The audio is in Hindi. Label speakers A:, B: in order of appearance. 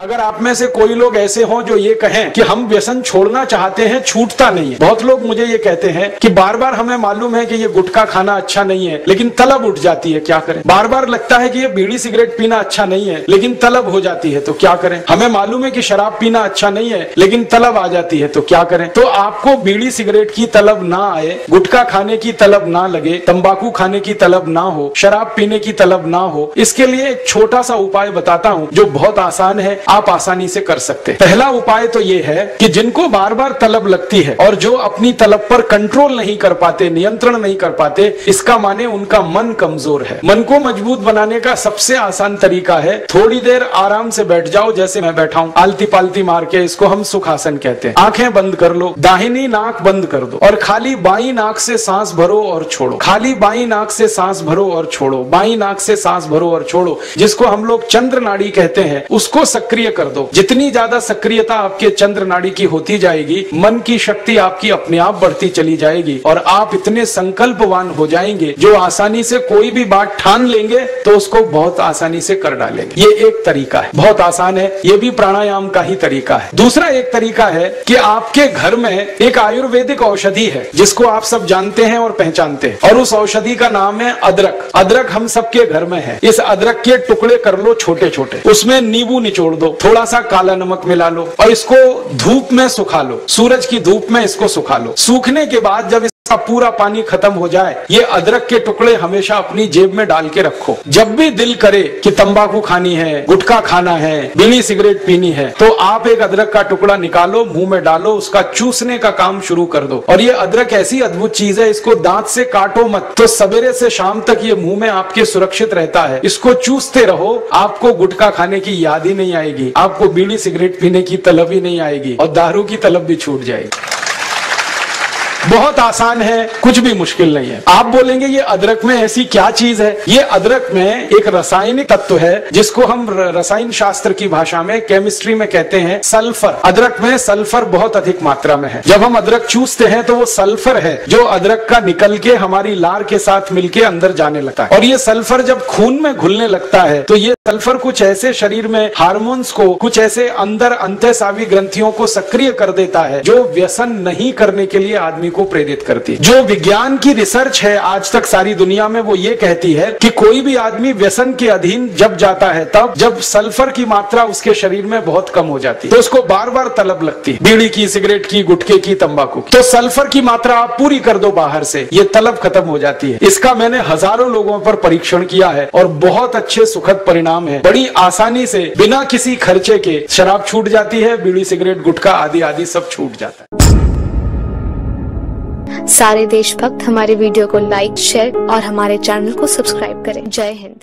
A: अगर आप में से कोई लोग ऐसे हो जो ये कहें कि हम व्यसन छोड़ना चाहते हैं, छूटता नहीं है। बहुत लोग मुझे ये कहते हैं कि बार बार हमें मालूम है कि ये गुटखा खाना अच्छा नहीं है, लेकिन तलब उठ जाती है, क्या करें? बार बार लगता है कि ये बीड़ी सिगरेट पीना अच्छा नहीं है, लेकिन तलब हो जाती है तो क्या करें? हमें मालूम है कि शराब पीना अच्छा नहीं है, लेकिन तलब आ जाती है तो क्या करें? तो आपको बीड़ी सिगरेट की तलब ना आए, गुटखा खाने की तलब ना लगे तम्बाकू खाने की तलब ना हो, शराब पीने की तलब ना हो, इसके लिए एक छोटा सा उपाय बताता हूँ, जो बहुत आसान है आप आसानी से कर सकते। पहला उपाय तो ये है कि जिनको बार बार तलब लगती है और जो अपनी तलब पर कंट्रोल नहीं कर पाते, नियंत्रण नहीं कर पाते, इसका माने उनका मन कमज़ोर है। मन को मज़बूत बनाने का सबसे आसान तरीका है, थोड़ी देर आराम से बैठ जाओ जैसे मैं बैठा हूँ। आलती पालती मार के इसको हम सुखासन कहते हैं। आँखें बंद कर लो, दाहिनी नाक बंद कर दो और खाली बाई नाक से सांस भरो और छोड़ो। खाली बाई नाक से सांस भरो और छोड़ो, बाई नाक से सांस भरो और छोड़ो, जिसको हम लोग चंद्र नाड़ी कहते हैं, उसको सक्रिय कर दो। जितनी ज़्यादा सक्रियता आपके चंद्र नाड़ी की होती जाएगी, मन की शक्ति आपकी अपने आप बढ़ती चली जाएगी और आप इतने संकल्पवान हो जाएँगे, जो आसानी से कोई भी बात ठान लेंगे तो उसको बहुत आसानी से कर डालेंगे। ये एक तरीका है। बहुत आसान है। ये भी प्राणायाम का ही तरीका है। दूसरा एक तरीका है कि आपके घर में एक आयुर्वेदिक औषधि है, जिसको आप सब जानते हैं और पहचानते हैं। और उस औषधि का नाम है अदरक। अदरक हम सबके घर में है। इस अदरक के टुकड़े कर लो छोटे छोटे उसमें नींबू निचोड़ दो। थोड़ा सा काला नमक मिला लो और इसको धूप में सुखा लो। सूरज की धूप में इसको सुखा लो। सूखने के बाद जब इसका पूरा पानी खत्म हो जाए, ये अदरक के टुकड़े हमेशा अपनी जेब में डाल के रखो। जब भी दिल करे कि तंबाकू खानी है, गुटखा खाना है बीड़ी सिगरेट पीनी है तो आप एक अदरक का टुकड़ा निकालो, मुँह में डालो, उसका चूसने का काम शुरू कर दो। और ये अदरक ऐसी अद्भुत चीज़ है, इसको दांत से काटो मत। तो सवेरे से शाम तक ये मुँह में आपके सुरक्षित रहता है। इसको चूसते रहो, आपको गुटखा खाने की याद ही नहीं आएगी, आपको बीड़ी सिगरेट पीने की तलब ही नहीं आएगी, और दारू की तलब भी छूट जाएगी। बहुत आसान है, कुछ भी मुश्किल नहीं है। आप बोलेंगे, ये अदरक में ऐसी क्या चीज़ है? ये अदरक में एक रासायनिक तत्व है, जिसको हम रसायन शास्त्र की भाषा में केमिस्ट्री में कहते हैं सल्फ़र अदरक में सल्फ़र बहुत अधिक मात्रा में है। जब हम अदरक चूसते हैं तो वो सल्फ़र है, जो अदरक का निकल के हमारी लार के साथ मिलके अंदर जाने लगता है। और ये सल्फ़र जब खून में घुलने लगता है तो ये सल्फ़र कुछ ऐसे शरीर में हार्मोन्स को, कुछ ऐसे अंदर अंत्यसावी ग्रंथियों को सक्रिय कर देता है, जो व्यसन नहीं करने के लिए आदमी को प्रेरित करती है। जो विज्ञान की रिसर्च है आज तक सारी दुनिया में, वो ये कहती है कि कोई भी आदमी व्यसन के अधीन जब जाता है, तब जब सल्फ़र की मात्रा उसके शरीर में बहुत कम हो जाती है तो उसको बार बार तलब लगती है। बीड़ी की, सिगरेट की, गुटखे की, तंबाकू की। तो सल्फ़र की मात्रा आप पूरी कर दो बाहर से, ये तलब खत्म हो जाती है। इसका मैंने हज़ारों लोगों पर परीक्षण किया है और बहुत अच्छे सुखद परिणाम है। बड़ी आसानी से बिना किसी खर्चे के शराब छूट जाती है, बीड़ी, सिगरेट, गुटखा आदि आदि सब छूट जाता है।
B: सारे देशभक्त हमारे वीडियो को लाइक शेयर और हमारे चैनल को सब्सक्राइब करें। जय हिंद।